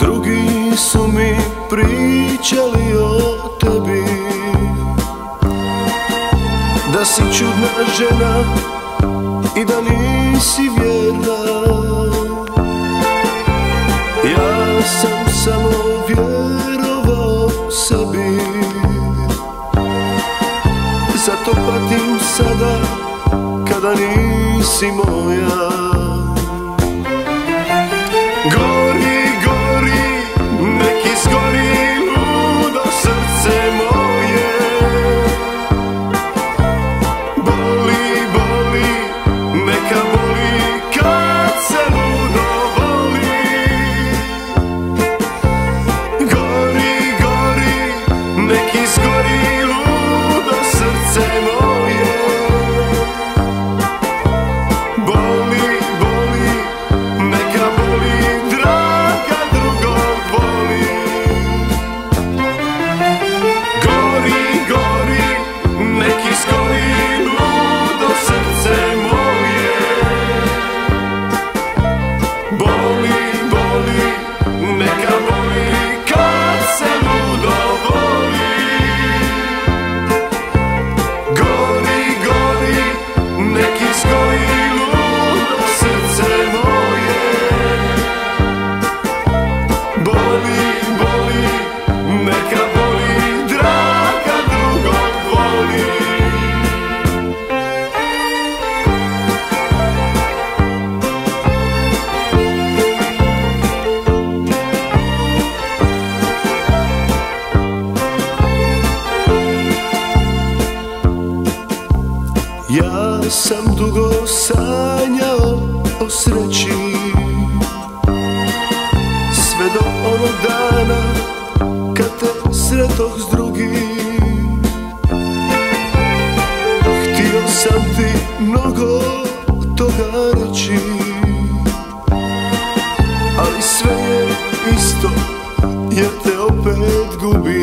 Drugi su mi pričali o tebi. Da si čudna žena i da nisi vjerna. Ja sam samo vjerovao sebi. Zato patim sada kada nisi moja sam dugo sanjao o sreći. Sve do onog dana kad te sretoh s drugim. Htio sam ti mnogo toga reći Ali sve je isto jer te opet gubim